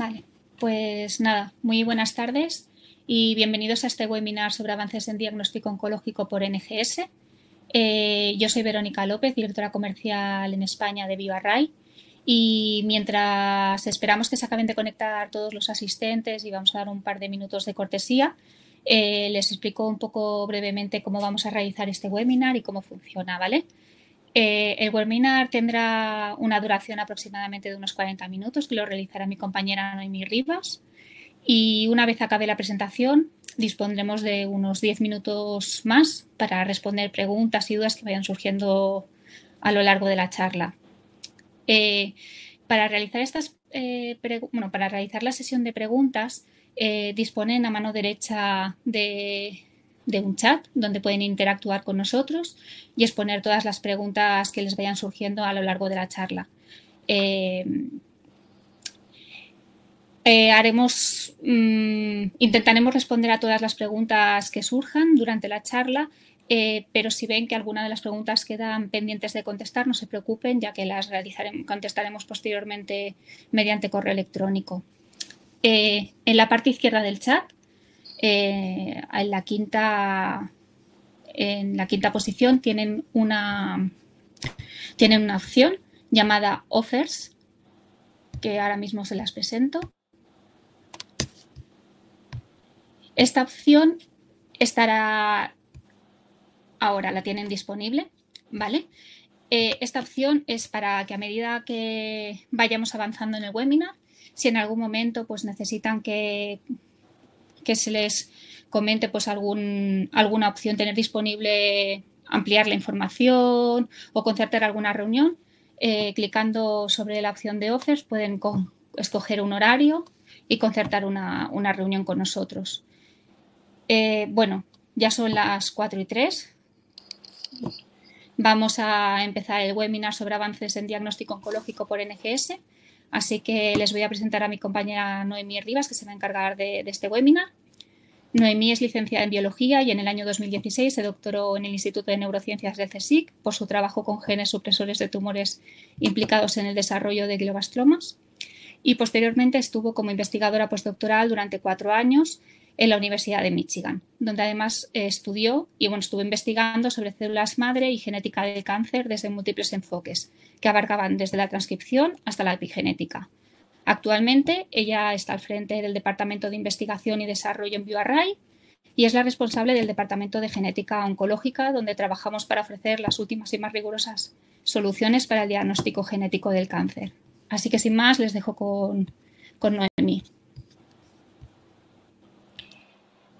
Vale, pues nada, muy buenas tardes y bienvenidos a este webinar sobre avances en diagnóstico oncológico por NGS. Eh, yo soy Verónica López, directora comercial en España de BioArray y mientras esperamos que se acaben de conectar todos los asistentes y vamos a dar un par de minutos de cortesía, eh, les explico un poco brevemente cómo vamos a realizar este webinar y cómo funciona, ¿vale? Eh, el webinar tendrá una duración aproximadamente de unos 40 minutos que lo realizará mi compañera Noemi Rivas y una vez acabe la presentación dispondremos de unos 10 minutos más para responder preguntas y dudas que vayan surgiendo a lo largo de la charla. Eh, para, realizar estas, eh, bueno, para realizar la sesión de preguntas disponen a mano derecha de, de un chat donde pueden interactuar con nosotros y exponer todas las preguntas que les vayan surgiendo a lo largo de la charla. Eh, eh, haremos, mm, intentaremos responder a todas las preguntas que surjan durante la charla, eh, pero si ven que alguna de las preguntas quedan pendientes de contestar, no se preocupen, ya que las realizaremos, contestaremos posteriormente mediante correo electrónico. en la parte izquierda del chat eh, en, la quinta, en la quinta posición tienen una, tienen una opción llamada Offers, que ahora mismo se las presento. Esta opción estará ahora, la tienen disponible, ¿vale? Eh, esta opción es para que a medida que vayamos avanzando en el webinar, si en algún momento pues, necesitan que que se les comente pues algún, alguna opción, tener disponible ampliar la información o concertar alguna reunión. Eh, clicando sobre la opción de offers pueden escoger un horario y concertar una, reunión con nosotros. Eh, bueno, ya son las 4 y 3. Vamos a empezar el webinar sobre avances en diagnóstico oncológico por NGS. Así que les voy a presentar a mi compañera Noemí Rivas, que se va a encargar de, este webinar. Noemí es licenciada en biología y en el año 2016 se doctoró en el Instituto de Neurociencias del CSIC por su trabajo con genes supresores de tumores implicados en el desarrollo de glioblastomas. Y posteriormente estuvo como investigadora postdoctoral durante cuatro años en la Universidad de Michigan, donde además eh, estudió y bueno, estuvo investigando sobre células madre y genética del cáncer desde múltiples enfoques, que abarcaban desde la transcripción hasta la epigenética. Actualmente ella está al frente del Departamento de Investigación y Desarrollo en BioArray y es la responsable del Departamento de Genética Oncológica, donde trabajamos para ofrecer las últimas y más rigurosas soluciones para el diagnóstico genético del cáncer. Así que sin más, les dejo con, con Noemí.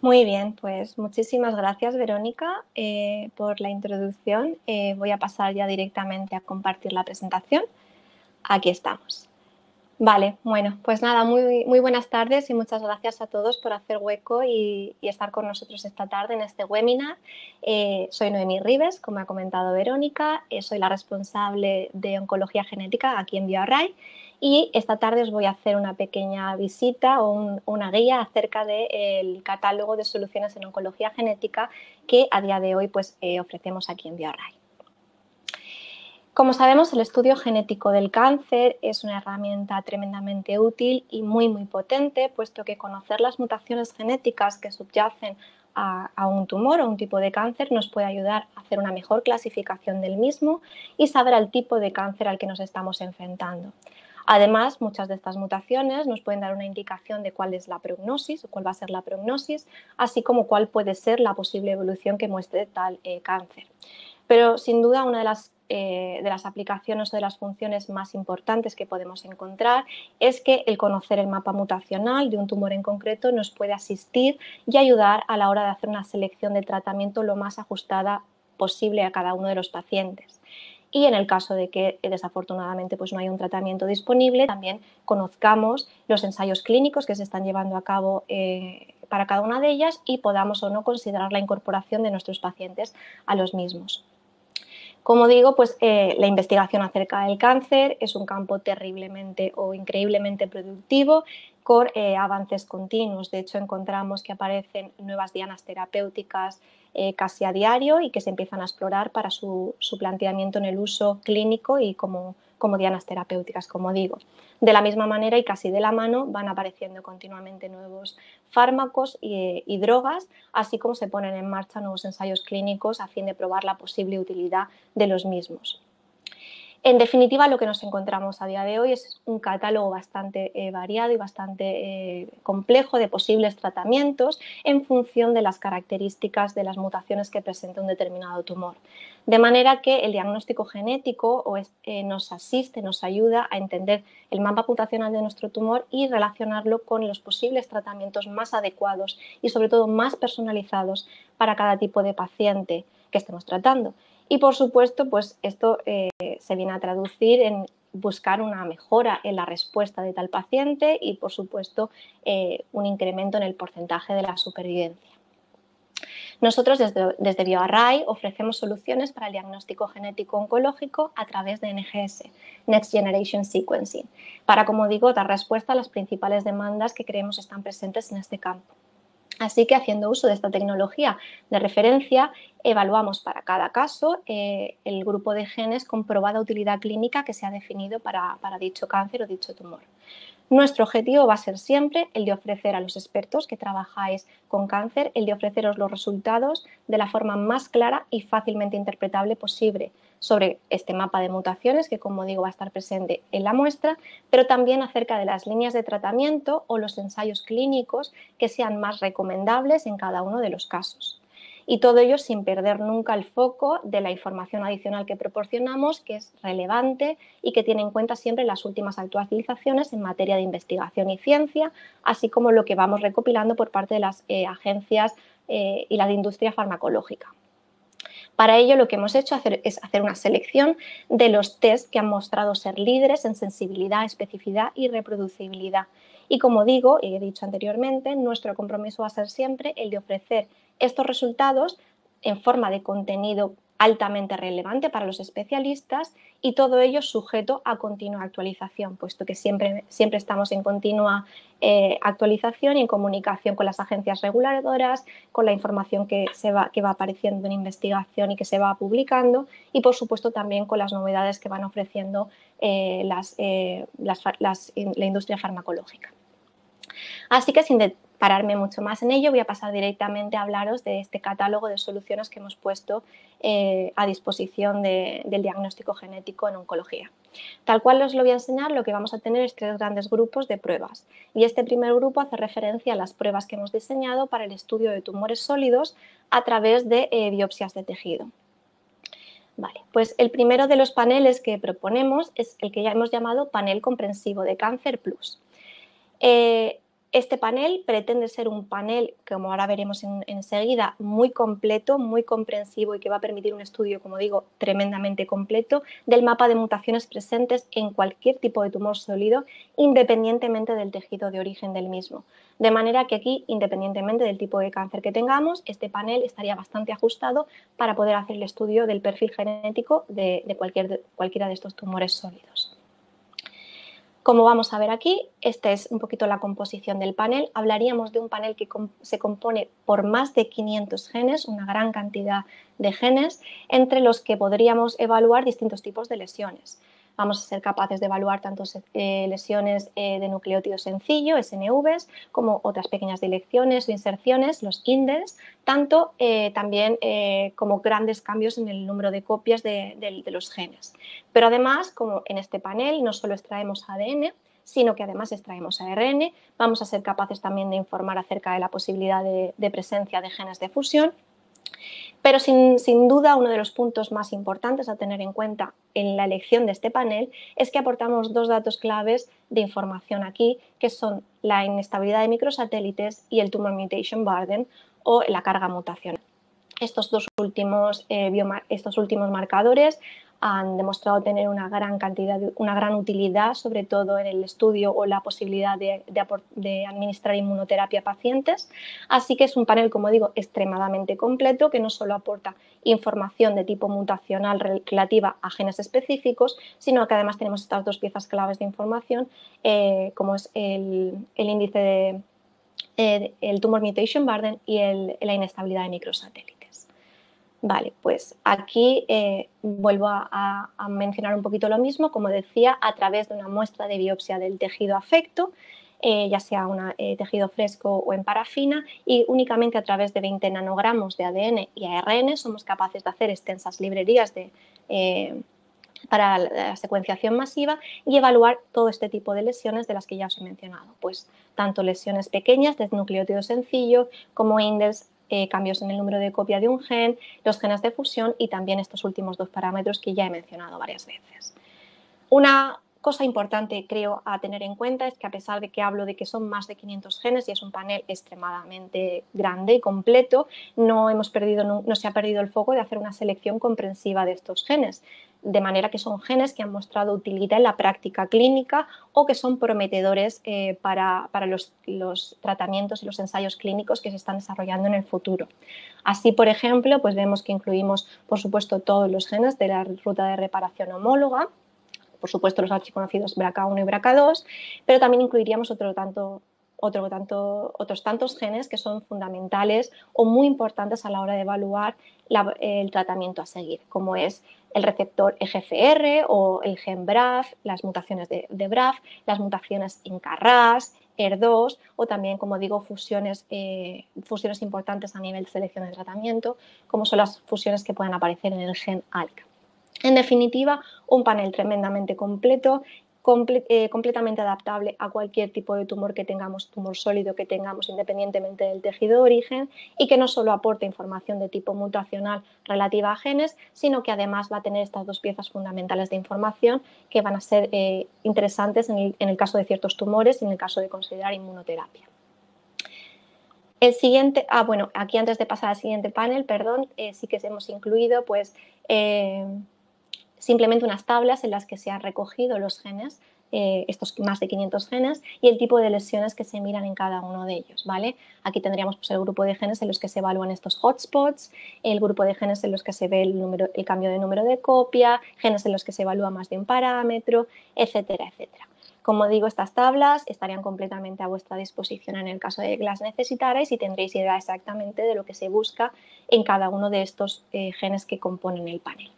Muy bien, pues muchísimas gracias Verónica eh, por la introducción. Eh, voy a pasar ya directamente a compartir la presentación. Aquí estamos. Vale, bueno, pues nada, muy, muy buenas tardes y muchas gracias a todos por hacer hueco y, estar con nosotros esta tarde en este webinar. Eh, soy Noemí Rives, como ha comentado Verónica, soy la responsable de Oncología Genética aquí en BioArray y esta tarde os voy a hacer una pequeña visita o una guía acerca del catálogo de soluciones en oncología genética que a día de hoy pues, eh, ofrecemos aquí en BioArray. Como sabemos, el estudio genético del cáncer es una herramienta tremendamente útil y muy muy potente, puesto que conocer las mutaciones genéticas que subyacen a, a, un tumor o un tipo de cáncer nos puede ayudar a hacer una mejor clasificación del mismo y saber el tipo de cáncer al que nos estamos enfrentando. Además, muchas de estas mutaciones nos pueden dar una indicación de cuál es la prognosis o cuál va a ser la prognosis, así como cuál puede ser la posible evolución que muestre tal eh, cáncer. Pero sin duda una de las, eh, de las aplicaciones o de las funciones más importantes que podemos encontrar es que el conocer el mapa mutacional de un tumor en concreto nos puede asistir y ayudar a la hora de hacer una selección de tratamiento lo más ajustada posible a cada uno de los pacientes y en el caso de que eh, desafortunadamente pues, no haya un tratamiento disponible, también conozcamos los ensayos clínicos que se están llevando a cabo eh, para cada una de ellas y podamos o no considerar la incorporación de nuestros pacientes a los mismos. Como digo, pues eh, la investigación acerca del cáncer es un campo terriblemente o increíblemente productivo con avances continuos. De hecho, encontramos que aparecen nuevas dianas terapéuticas eh, casi a diario y que se empiezan a explorar para su, planteamiento en el uso clínico y como, como dianas terapéuticas, como digo. De la misma manera y casi de la mano van apareciendo continuamente nuevos fármacos y, y drogas, así como se ponen en marcha nuevos ensayos clínicos a fin de probar la posible utilidad de los mismos. En definitiva, lo que nos encontramos a día de hoy es un catálogo bastante eh, variado y bastante eh, complejo de posibles tratamientos en función de las características de las mutaciones que presenta un determinado tumor. De manera que el diagnóstico genético eh, nos asiste, nos ayuda a entender el mapa mutacional de nuestro tumor y relacionarlo con los posibles tratamientos más adecuados y sobre todo más personalizados para cada tipo de paciente que estemos tratando. Y por supuesto, pues esto eh, se viene a traducir en buscar una mejora en la respuesta de tal paciente y, por supuesto, eh, un incremento en el porcentaje de la supervivencia. Nosotros desde, desde BioArray ofrecemos soluciones para el diagnóstico genético oncológico a través de NGS, Next Generation Sequencing, para, como digo, dar respuesta a las principales demandas que creemos están presentes en este campo. Así que haciendo uso de esta tecnología de referencia, evaluamos para cada caso eh, el grupo de genes con probada utilidad clínica que se ha definido para, para dicho cáncer o dicho tumor. Nuestro objetivo va a ser siempre el de ofrecer a los expertos que trabajáis con cáncer, el de ofreceros los resultados de la forma más clara y fácilmente interpretable posible sobre este mapa de mutaciones que, como digo, va a estar presente en la muestra, pero también acerca de las líneas de tratamiento o los ensayos clínicos que sean más recomendables en cada uno de los casos y todo ello sin perder nunca el foco de la información adicional que proporcionamos, que es relevante y que tiene en cuenta siempre las últimas actualizaciones en materia de investigación y ciencia, así como lo que vamos recopilando por parte de las eh, agencias eh, y la industria farmacológica. Para ello lo que hemos hecho es hacer una selección de los test que han mostrado ser líderes en sensibilidad, especificidad y reproducibilidad. Y como digo, y he dicho anteriormente, nuestro compromiso va a ser siempre el de ofrecer estos resultados en forma de contenido altamente relevante para los especialistas y todo ello sujeto a continua actualización, puesto que siempre, siempre estamos en continua eh, actualización y en comunicación con las agencias reguladoras, con la información que, se va, que va apareciendo en investigación y que se va publicando y, por supuesto, también con las novedades que van ofreciendo eh, eh, la industria farmacológica. Así que sin pararme mucho más en ello, voy a pasar directamente a hablaros de este catálogo de soluciones que hemos puesto eh, a disposición del diagnóstico genético en oncología. Tal cual os lo voy a enseñar, lo que vamos a tener es tres grandes grupos de pruebas. Y este primer grupo hace referencia a las pruebas que hemos diseñado para el estudio de tumores sólidos a través de eh, biopsias de tejido. Vale, pues el primero de los paneles que proponemos es el que ya hemos llamado panel comprensivo de cáncer plus. Eh, este panel pretende ser un panel, como ahora veremos enseguida, muy completo, muy comprensivo y que va a permitir un estudio, como digo, tremendamente completo del mapa de mutaciones presentes en cualquier tipo de tumor sólido, independientemente del tejido de origen del mismo. De manera que aquí, independientemente del tipo de cáncer que tengamos, este panel estaría bastante ajustado para poder hacer el estudio del perfil genético de, cualquier, cualquiera de estos tumores sólidos. Como vamos a ver aquí, esta es un poquito la composición del panel. Hablaríamos de un panel que se compone por más de 500 genes, una gran cantidad de genes, entre los que podríamos evaluar distintos tipos de lesiones vamos a ser capaces de evaluar tanto eh, lesiones eh, de nucleótido sencillo, SNVs, como otras pequeñas dilecciones o inserciones, los indels, tanto eh, también como grandes cambios en el número de copias de, los genes. Pero además, como en este panel no solo extraemos ADN, sino que además extraemos ARN, vamos a ser capaces también de informar acerca de la posibilidad de presencia de genes de fusión pero sin, duda uno de los puntos más importantes a tener en cuenta en la elección de este panel es que aportamos dos datos claves de información aquí, que son la inestabilidad de microsatélites y el tumor mutation burden o la carga mutacional. Estos dos últimos, eh, estos últimos marcadores han demostrado tener una gran cantidad, una gran utilidad, sobre todo en el estudio o la posibilidad de, administrar inmunoterapia a pacientes. Así que es un panel, como digo, extremadamente completo que no solo aporta información de tipo mutacional relativa a genes específicos, sino que además tenemos estas dos piezas claves de información, eh, como es el, índice de el tumor mutation burden y la inestabilidad de microsatélites. Vale, pues aquí eh, vuelvo a, mencionar un poquito lo mismo, como decía, a través de una muestra de biopsia del tejido afecto, eh, ya sea un eh, tejido fresco o en parafina, y únicamente a través de 20 nanogramos de ADN y ARN somos capaces de hacer extensas librerías para la secuenciación masiva y evaluar todo este tipo de lesiones de las que ya os he mencionado, pues tanto lesiones pequeñas de nucleótido sencillo como índices eh, cambios en el número de copia de un gen, los genes de fusión y también estos últimos dos parámetros que ya he mencionado varias veces. Una cosa importante, creo, a tener en cuenta es que a pesar de que hablo de que son más de 500 genes y es un panel extremadamente grande y completo, no, hemos perdido, no se ha perdido el foco de hacer una selección comprensiva de estos genes de manera que son genes que han mostrado utilidad en la práctica clínica o que son prometedores eh, para, los, tratamientos y los ensayos clínicos que se están desarrollando en el futuro. Así, por ejemplo, pues vemos que incluimos, por supuesto, todos los genes de la ruta de reparación homóloga, por supuesto los archiconocidos BRCA1 y BRCA2, pero también incluiríamos otro tanto otro tanto, otros tantos genes que son fundamentales o muy importantes a la hora de evaluar el tratamiento a seguir, como es el receptor EGFR o el gen BRAF, las mutaciones de, BRAF, las mutaciones en CARRAS, ER2 o también, como digo, fusiones, eh, fusiones importantes a nivel de selección de tratamiento, como son las fusiones que pueden aparecer en el gen ALK. En definitiva, un panel tremendamente completo eh, completamente adaptable a cualquier tipo de tumor que tengamos, tumor sólido que tengamos independientemente del tejido de origen y que no solo aporte información de tipo mutacional relativa a genes, sino que además va a tener estas dos piezas fundamentales de información que van a ser eh, interesantes en el, caso de ciertos tumores y en el caso de considerar inmunoterapia. El siguiente, ah, bueno, aquí antes de pasar al siguiente panel, perdón, eh, sí que hemos incluido pues simplemente unas tablas en las que se han recogido los genes, eh, estos más de 500 genes, y el tipo de lesiones que se miran en cada uno de ellos. ¿vale? Aquí tendríamos pues, el grupo de genes en los que se evalúan estos hotspots, el grupo de genes en los que se ve el, número, el cambio de número de copia, genes en los que se evalúa más de un parámetro, etcétera, etcétera. Como digo, estas tablas estarían completamente a vuestra disposición en el caso de que las necesitarais y tendréis idea exactamente de lo que se busca en cada uno de estos eh, genes que componen el panel.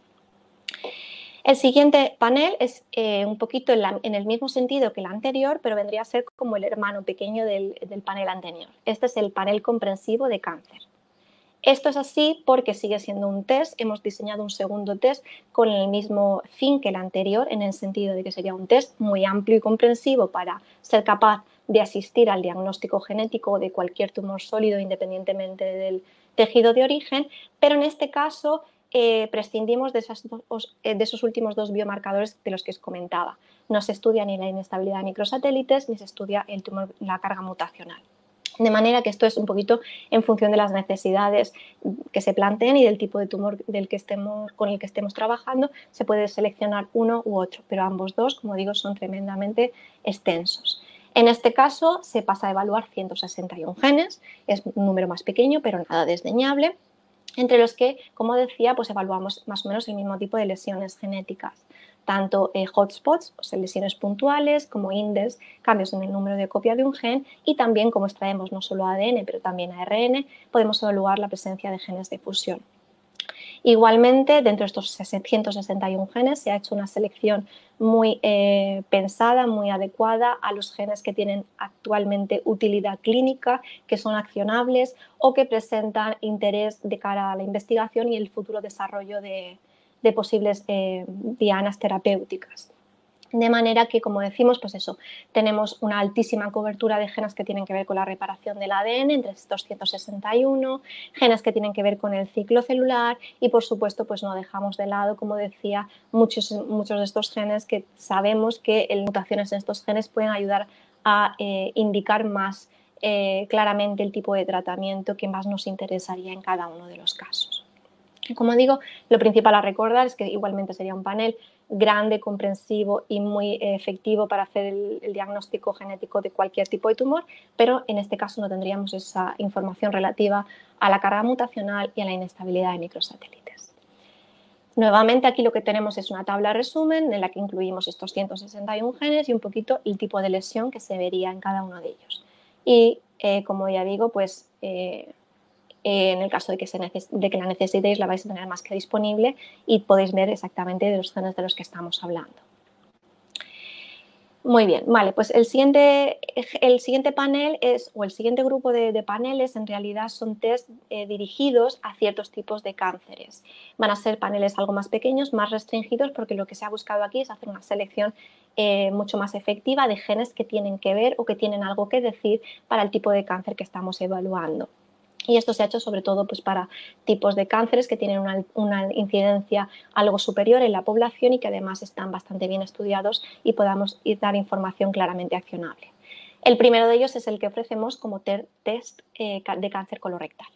El siguiente panel es eh, un poquito en, el mismo sentido que el anterior, pero vendría a ser como el hermano pequeño del, panel anterior. Este es el panel comprensivo de cáncer. Esto es así porque sigue siendo un test. Hemos diseñado un segundo test con el mismo fin que el anterior, en el sentido de que sería un test muy amplio y comprensivo para ser capaz de asistir al diagnóstico genético de cualquier tumor sólido independientemente del tejido de origen, pero en este caso eh, prescindimos eh, de, esos últimos dos biomarcadores de los que os comentaba. No se estudia ni la inestabilidad de microsatélites ni se estudia el tumor, la carga mutacional. De manera que esto es un poquito en función de las necesidades que se planteen y del tipo de tumor del que estemos, con el que estemos trabajando, se puede seleccionar uno u otro, pero ambos dos, como digo, son tremendamente extensos. En este caso se pasa a evaluar 161 genes, es un número más pequeño, pero nada desdeñable entre los que, como decía, pues evaluamos más o menos el mismo tipo de lesiones genéticas, tanto eh, hotspots, o sea, lesiones puntuales, como índices, cambios en el número de copia de un gen, y también, como extraemos no solo ADN, pero también ARN, podemos evaluar la presencia de genes de fusión. Igualmente, dentro de estos 161 genes se ha hecho una selección muy eh, pensada, muy adecuada a los genes que tienen actualmente utilidad clínica, que son accionables o que presentan interés de cara a la investigación y el futuro desarrollo de, posibles eh, dianas terapéuticas. De manera que, como decimos, pues eso, tenemos una altísima cobertura de genes que tienen que ver con la reparación del ADN, entre 261, genes que tienen que ver con el ciclo celular y, por supuesto, pues no dejamos de lado, como decía, muchos, muchos de estos genes que sabemos que mutaciones en estos genes pueden ayudar a eh, indicar más eh, claramente el tipo de tratamiento que más nos interesaría en cada uno de los casos. Como digo, lo principal a recordar es que igualmente sería un panel grande, comprensivo y muy efectivo para hacer el, diagnóstico genético de cualquier tipo de tumor, pero en este caso no tendríamos esa información relativa a la carga mutacional y a la inestabilidad de microsatélites. Nuevamente aquí lo que tenemos es una tabla resumen en la que incluimos estos 161 genes y un poquito el tipo de lesión que se vería en cada uno de ellos. Y eh, como ya digo, pues eh, en el caso de que, la necesitéis, la vais a tener más que disponible y podéis ver exactamente de los genes de los que estamos hablando. Muy bien, vale, pues el siguiente, el siguiente panel es, o el siguiente grupo de, paneles en realidad son test eh, dirigidos a ciertos tipos de cánceres. Van a ser paneles algo más pequeños, más restringidos, porque lo que se ha buscado aquí es hacer una selección eh, mucho más efectiva de genes que tienen que ver o que tienen algo que decir para el tipo de cáncer que estamos evaluando. Y esto se ha hecho sobre todo pues, para tipos de cánceres que tienen una, incidencia algo superior en la población y que además están bastante bien estudiados y podamos dar información claramente accionable. El primero de ellos es el que ofrecemos como test eh, de cáncer colorectal.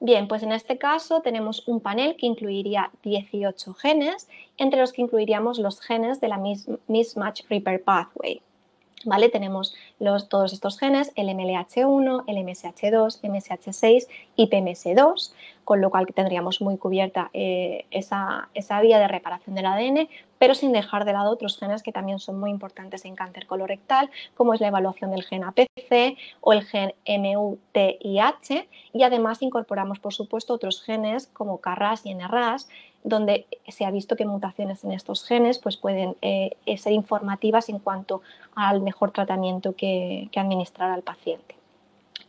Bien, pues en este caso tenemos un panel que incluiría 18 genes, entre los que incluiríamos los genes de la Mismatch Repair Pathway. ¿Vale? Tenemos todos estos genes, el MLH1, el MSH2, MSH6 y PMS2, con lo cual tendríamos muy cubierta eh, esa, vía de reparación del ADN, pero sin dejar de lado otros genes que también son muy importantes en cáncer colorectal, como es la evaluación del gen APC o el gen MUTIH, y además incorporamos, por supuesto, otros genes como KRAS y NRAS, donde se ha visto que mutaciones en estos genes pues pueden eh, ser informativas en cuanto al mejor tratamiento que, administrar al paciente.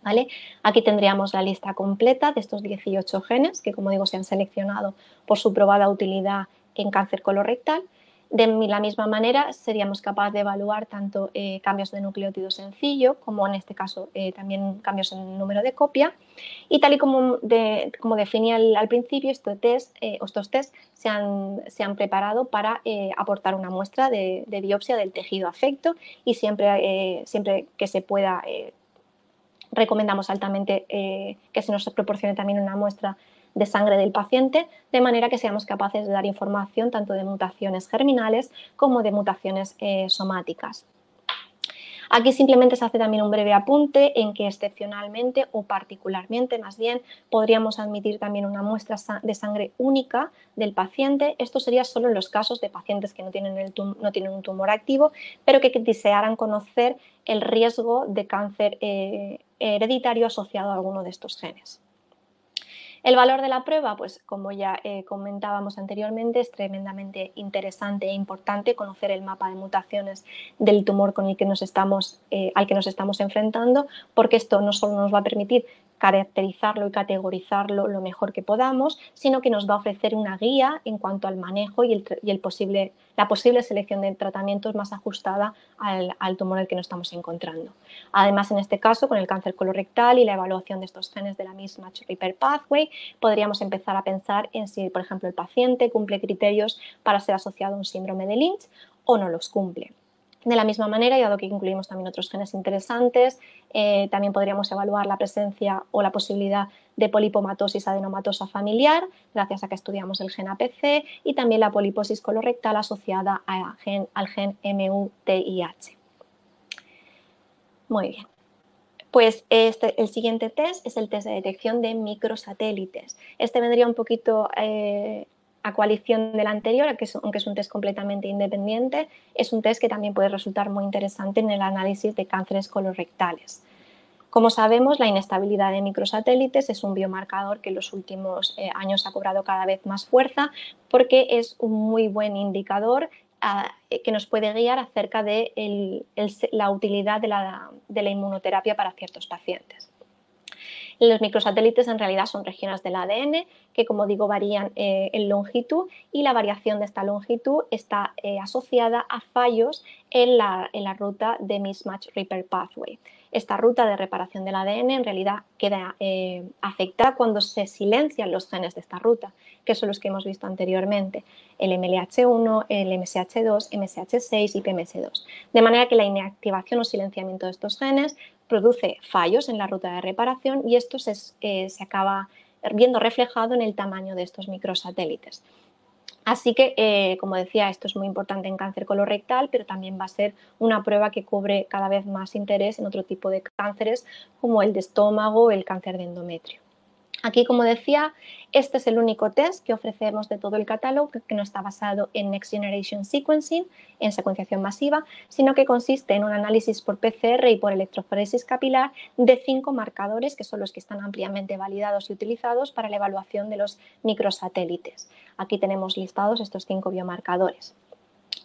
¿Vale? Aquí tendríamos la lista completa de estos 18 genes que, como digo, se han seleccionado por su probada utilidad en cáncer colorectal de la misma manera, seríamos capaces de evaluar tanto eh, cambios de nucleótido sencillo, como en este caso eh, también cambios en número de copia. Y tal y como, como definía al, principio, estos test, eh, estos test se han, se han, preparado para aportar una muestra de, de, biopsia del tejido afecto y siempre, siempre que se pueda, recomendamos altamente que se nos proporcione también una muestra de sangre del paciente, de manera que seamos capaces de dar información tanto de mutaciones germinales como de mutaciones eh, somáticas. Aquí simplemente se hace también un breve apunte en que excepcionalmente o particularmente más bien podríamos admitir también una muestra de sangre única del paciente. Esto sería solo en los casos de pacientes que no tienen, no tienen un tumor activo, pero que desearan conocer el riesgo de cáncer eh, hereditario asociado a alguno de estos genes. El valor de la prueba, pues como ya eh, comentábamos anteriormente, es tremendamente interesante e importante conocer el mapa de mutaciones del tumor con el que nos estamos, eh, al que nos estamos enfrentando, porque esto no solo nos va a permitir caracterizarlo y categorizarlo lo mejor que podamos, sino que nos va a ofrecer una guía en cuanto al manejo y, el, posible, la posible selección de tratamientos más ajustada al, tumor al que nos estamos encontrando. Además, en este caso, con el cáncer colorectal y la evaluación de estos genes de la misma Repair Pathway, podríamos empezar a pensar en si, por ejemplo, el paciente cumple criterios para ser asociado a un síndrome de Lynch o no los cumple. De la misma manera, y dado que incluimos también otros genes interesantes, eh, también podríamos evaluar la presencia o la posibilidad de polipomatosis adenomatosa familiar, gracias a que estudiamos el gen APC, y también la poliposis colorectal asociada al gen MUTIH. Muy bien. Pues este, el siguiente test es el test de detección de microsatélites. Este vendría un poquito eh, a coalición del anterior, aunque es un test completamente independiente, es un test que también puede resultar muy interesante en el análisis de cánceres colorectales. Como sabemos, la inestabilidad de microsatélites es un biomarcador que en los últimos eh, años ha cobrado cada vez más fuerza porque es un muy buen indicador ah, que nos puede guiar acerca de la utilidad de la inmunoterapia para ciertos pacientes. Los microsatélites en realidad son regiones del ADN que, como digo, varían eh, en longitud y la variación de esta longitud está eh, asociada a fallos en la, ruta de Mismatch Repair Pathway. Esta ruta de reparación del ADN en realidad queda eh, afectada cuando se silencian los genes de esta ruta, que son los que hemos visto anteriormente, el MLH1, el MSH2, MSH6 y PMS2. De manera que la inactivación o silenciamiento de estos genes produce fallos en la ruta de reparación y esto se, eh, acaba viendo reflejado en el tamaño de estos microsatélites. Así que, eh, como decía, esto es muy importante en cáncer colorectal, pero también va a ser una prueba que cubre cada vez más interés en otro tipo de cánceres, como el de estómago o el cáncer de endometrio. Aquí, como decía, este es el único test que ofrecemos de todo el catálogo que no está basado en Next Generation Sequencing, en secuenciación masiva, sino que consiste en un análisis por PCR y por electroforesis capilar de cinco marcadores que son los que están ampliamente validados y utilizados para la evaluación de los microsatélites. Aquí tenemos listados estos cinco biomarcadores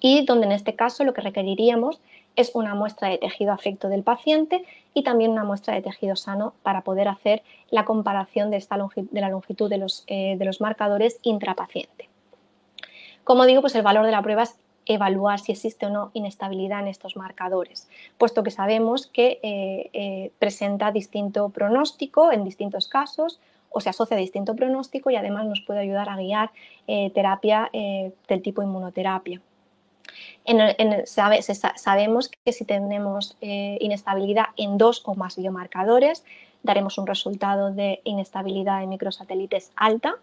y donde en este caso lo que requeriríamos es una muestra de tejido afecto del paciente y también una muestra de tejido sano para poder hacer la comparación de, esta de la longitud de los, eh, de los marcadores intrapaciente. Como digo, pues el valor de la prueba es evaluar si existe o no inestabilidad en estos marcadores, puesto que sabemos que eh, eh, presenta distinto pronóstico en distintos casos o se asocia a distinto pronóstico y además nos puede ayudar a guiar terapia del tipo inmunoterapia sabemos que si tenemos eh, inestabilidad en dos o más biomarcadores, daremos un resultado de inestabilidad en microsatélites alta.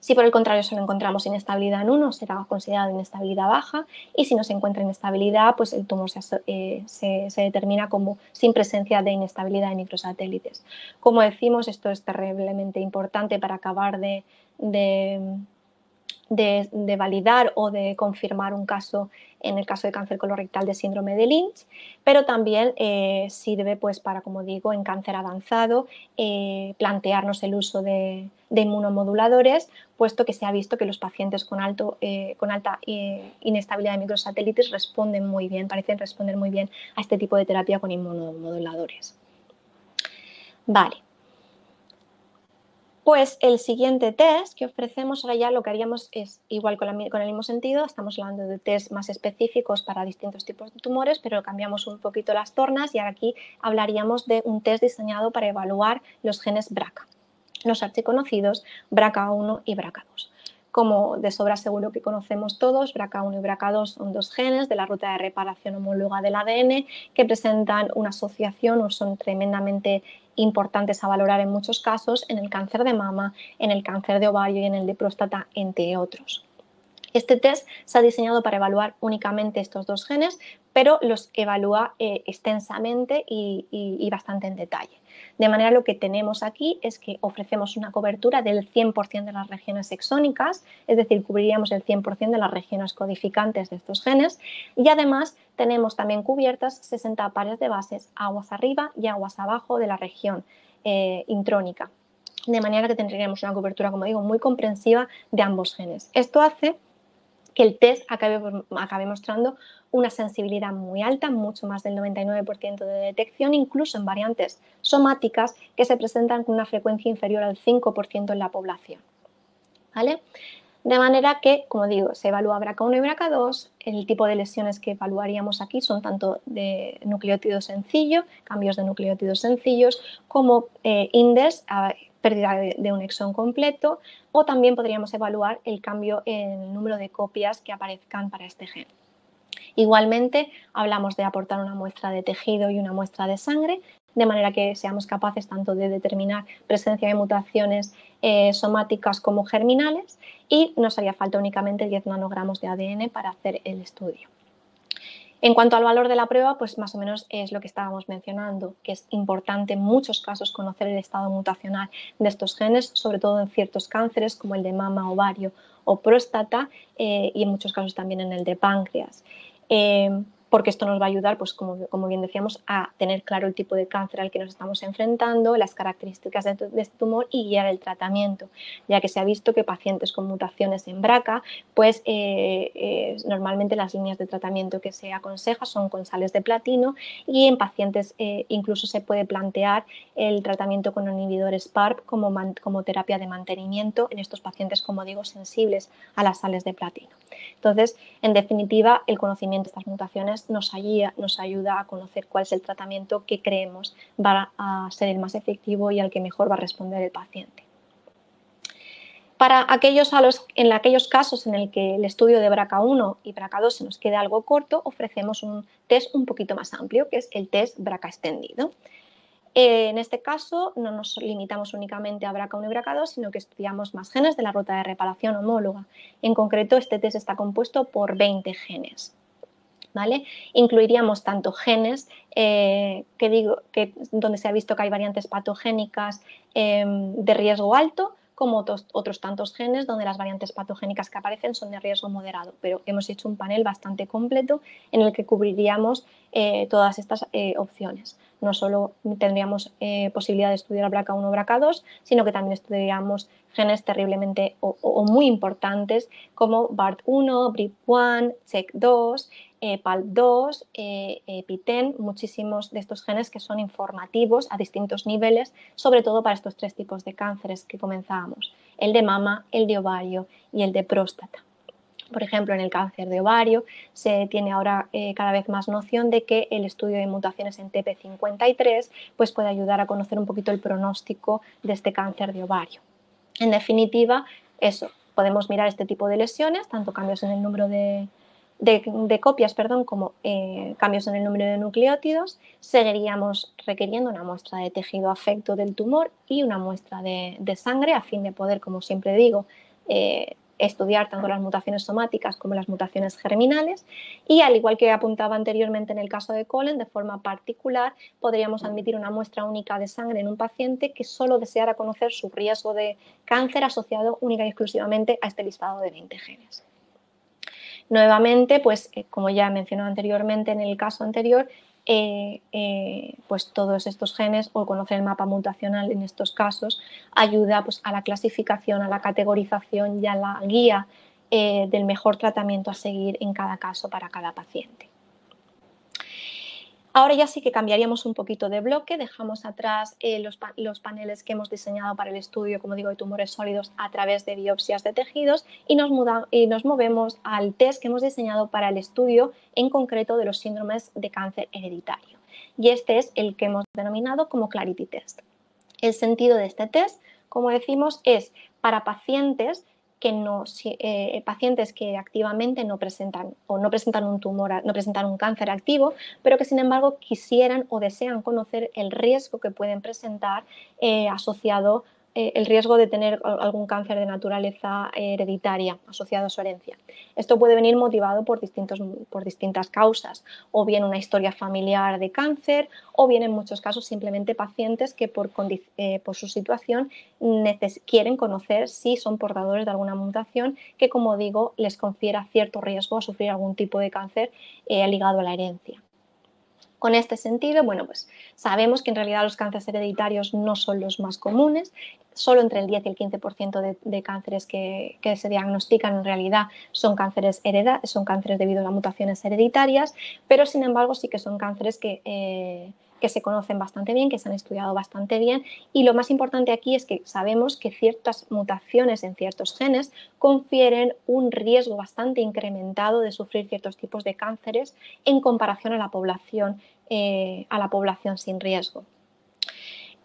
Si por el contrario solo encontramos inestabilidad en uno, será considerado inestabilidad baja y si no se encuentra inestabilidad, pues el tumor se, eh, determina como sin presencia de inestabilidad en microsatélites. Como decimos, esto es terriblemente importante para acabar de de, validar o de confirmar un caso en el caso de cáncer colorectal de síndrome de Lynch, pero también eh, sirve pues para, como digo, en cáncer avanzado eh, plantearnos el uso de, inmunomoduladores, puesto que se ha visto que los pacientes con, alto, eh, con alta inestabilidad de microsatélites responden muy bien, parecen responder muy bien a este tipo de terapia con inmunomoduladores. Vale, pues el siguiente test que ofrecemos, ahora ya lo que haríamos es igual con, el mismo sentido, estamos hablando de test más específicos para distintos tipos de tumores, pero cambiamos un poquito las tornas y ahora aquí hablaríamos de un test diseñado para evaluar los genes BRCA, los archiconocidos BRCA1 y BRCA2. Como de sobra seguro que conocemos todos, BRCA1 y BRCA2 son dos genes de la ruta de reparación homóloga del ADN que presentan una asociación o son tremendamente importantes a valorar en muchos casos en el cáncer de mama, en el cáncer de ovario y en el de próstata, entre otros. Este test se ha diseñado para evaluar únicamente estos dos genes, pero los evalúa eh, extensamente y, bastante en detalle. De manera lo que tenemos aquí es que ofrecemos una cobertura del 100% de las regiones exónicas, es decir, cubriríamos el 100% de las regiones codificantes de estos genes y además tenemos también cubiertas 60 pares de bases aguas arriba y aguas abajo de la región eh, intrónica. De manera que tendríamos una cobertura, como digo, muy comprensiva de ambos genes. Esto hace que el test acabe, mostrando una sensibilidad muy alta, mucho más del 99% de detección, incluso en variantes somáticas que se presentan con una frecuencia inferior al 5% en la población. ¿Vale? De manera que, como digo, se evalúa BRCA1 y BRCA2. El tipo de lesiones que evaluaríamos aquí son tanto de nucleótido sencillo, cambios de nucleótidos sencillos, como eh, pérdida de, un exón completo, o también podríamos evaluar el cambio en el número de copias que aparezcan para este gen. Igualmente, hablamos de aportar una muestra de tejido y una muestra de sangre, de manera que seamos capaces tanto de determinar presencia de mutaciones eh, somáticas como germinales y nos haría falta únicamente 10 nanogramos de ADN para hacer el estudio. En cuanto al valor de la prueba, pues más o menos es lo que estábamos mencionando, que es importante en muchos casos conocer el estado mutacional de estos genes, sobre todo en ciertos cánceres como el de mama, ovario o próstata eh, y en muchos casos también en el de páncreas. Eh, porque esto nos va a ayudar, pues como, bien decíamos, a tener claro el tipo de cáncer al que nos estamos enfrentando, las características de, este tumor y guiar el tratamiento, ya que se ha visto que pacientes con mutaciones en BRCA, pues eh, normalmente las líneas de tratamiento que se aconseja son con sales de platino y en pacientes eh, incluso se puede plantear el tratamiento con inhibidores PARP como, como terapia de mantenimiento en estos pacientes, como digo, sensibles a las sales de platino. Entonces, en definitiva, el conocimiento de estas mutaciones nos ayuda, nos ayuda a conocer cuál es el tratamiento que creemos va a ser el más efectivo y al que mejor va a responder el paciente. Para aquellos, en aquellos casos en el que el estudio de BRCA1 y BRCA2 se nos quede algo corto, ofrecemos un test un poquito más amplio, que es el test BRCA extendido. Eh, en este caso no nos limitamos únicamente a BRCA1 y BRCA2, sino que estudiamos más genes de la ruta de reparación homóloga. En concreto, este test está compuesto por 20 genes. ¿Vale? Incluiríamos tanto genes, eh, que digo, que, donde se ha visto que hay variantes patogénicas em, de riesgo alto, como otros, tantos genes donde las variantes patogénicas que aparecen son de riesgo moderado. Pero hemos hecho un panel bastante completo en el que cubriríamos eh, todas estas eh, opciones. No solo tendríamos eh, posibilidad de estudiar BRCA1 o BRCA2, sino que también estudiaríamos genes terriblemente o, muy importantes como BART1, BRIP1, CHEK2, PAL2, PITEN, muchísimos de estos genes que son informativos a distintos niveles, sobre todo para estos tres tipos de cánceres que comenzábamos, el de mama, el de ovario y el de próstata. Por ejemplo, en el cáncer de ovario se tiene ahora eh, cada vez más noción de que el estudio de mutaciones en TP53 pues, puede ayudar a conocer un poquito el pronóstico de este cáncer de ovario. En definitiva, eso, podemos mirar este tipo de lesiones, tanto cambios en el número de, copias perdón, como eh, cambios en el número de nucleótidos, seguiríamos requiriendo una muestra de tejido afecto del tumor y una muestra de, sangre a fin de poder, como siempre digo, eh, estudiar tanto las mutaciones somáticas como las mutaciones germinales y al igual que apuntaba anteriormente en el caso de Colen, de forma particular podríamos admitir una muestra única de sangre en un paciente que solo deseara conocer su riesgo de cáncer asociado única y exclusivamente a este listado de 20 genes. Nuevamente, pues eh, como ya mencioné anteriormente en el caso anterior, eh, eh, pues todos estos genes o conocer el mapa mutacional en estos casos ayuda pues, a la clasificación, a la categorización y a la guía del mejor tratamiento a seguir en cada caso para cada paciente. Ahora ya sí que cambiaríamos un poquito de bloque, dejamos atrás eh, los, paneles que hemos diseñado para el estudio, como digo, de tumores sólidos a través de biopsias de tejidos y nos, y nos movemos al test que hemos diseñado para el estudio en concreto de los síndromes de cáncer hereditario. Y este es el que hemos denominado como Clarity Test. El sentido de este test, como decimos, es para pacientes que no, eh, pacientes que activamente no presentan o no presentan un tumor, no presentan un cáncer activo, pero que sin embargo quisieran o desean conocer el riesgo que pueden presentar eh, asociado eh, el riesgo de tener algún cáncer de naturaleza hereditaria asociado a su herencia. Esto puede venir motivado por, distintos, por distintas causas, o bien una historia familiar de cáncer, o bien en muchos casos simplemente pacientes que por, eh, su situación quieren conocer si son portadores de alguna mutación que, como digo, les confiera cierto riesgo a sufrir algún tipo de cáncer eh, ligado a la herencia. Con este sentido, bueno, pues sabemos que en realidad los cánceres hereditarios no son los más comunes, solo entre el 10 y el 15% de, cánceres que, se diagnostican en realidad son cánceres, son cánceres debido a mutaciones hereditarias, pero sin embargo sí que son cánceres que, eh, que se conocen bastante bien, que se han estudiado bastante bien y lo más importante aquí es que sabemos que ciertas mutaciones en ciertos genes confieren un riesgo bastante incrementado de sufrir ciertos tipos de cánceres en comparación a la población, eh, a la población sin riesgo.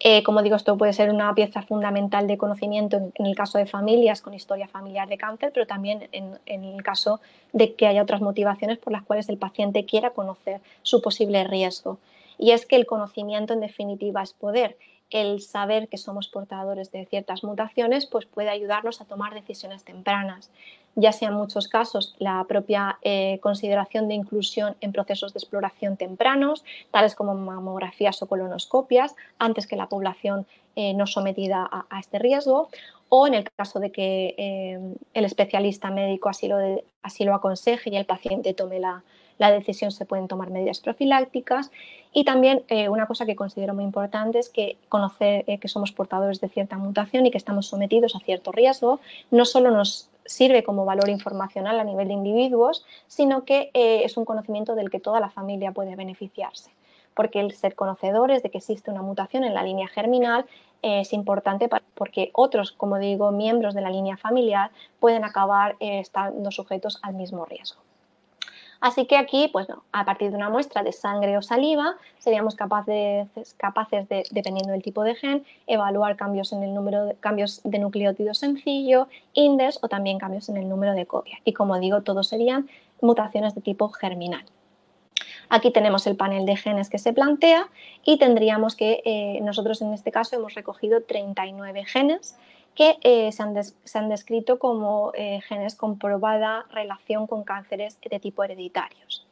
Eh, como digo, esto puede ser una pieza fundamental de conocimiento en, el caso de familias con historia familiar de cáncer, pero también en, el caso de que haya otras motivaciones por las cuales el paciente quiera conocer su posible riesgo. Y es que el conocimiento en definitiva es poder. El saber que somos portadores de ciertas mutaciones pues puede ayudarnos a tomar decisiones tempranas, ya sea en muchos casos la propia eh, consideración de inclusión en procesos de exploración tempranos, tales como mamografías o colonoscopias, antes que la población eh, no sometida a, este riesgo, o en el caso de que eh, el especialista médico así lo, así lo aconseje y el paciente tome la, la decisión se pueden tomar medidas profilácticas y también eh, una cosa que considero muy importante es que conocer eh, que somos portadores de cierta mutación y que estamos sometidos a cierto riesgo no solo nos sirve como valor informacional a nivel de individuos, sino que eh, es un conocimiento del que toda la familia puede beneficiarse. Porque el ser conocedores de que existe una mutación en la línea germinal es importante porque otros, como digo, miembros de la línea familiar pueden acabar estando sujetos al mismo riesgo. Así que aquí, pues a partir de una muestra de sangre o saliva, seríamos capaces, capaces de, dependiendo del tipo de gen, evaluar cambios en el número de cambios de nucleótido sencillo, index o también cambios en el número de copia. Y como digo, todos serían mutaciones de tipo germinal. Aquí tenemos el panel de genes que se plantea y tendríamos que, eh, nosotros en este caso hemos recogido 39 genes que eh, se, han descrito como eh, genes con probada relación con cánceres de tipo hereditarios.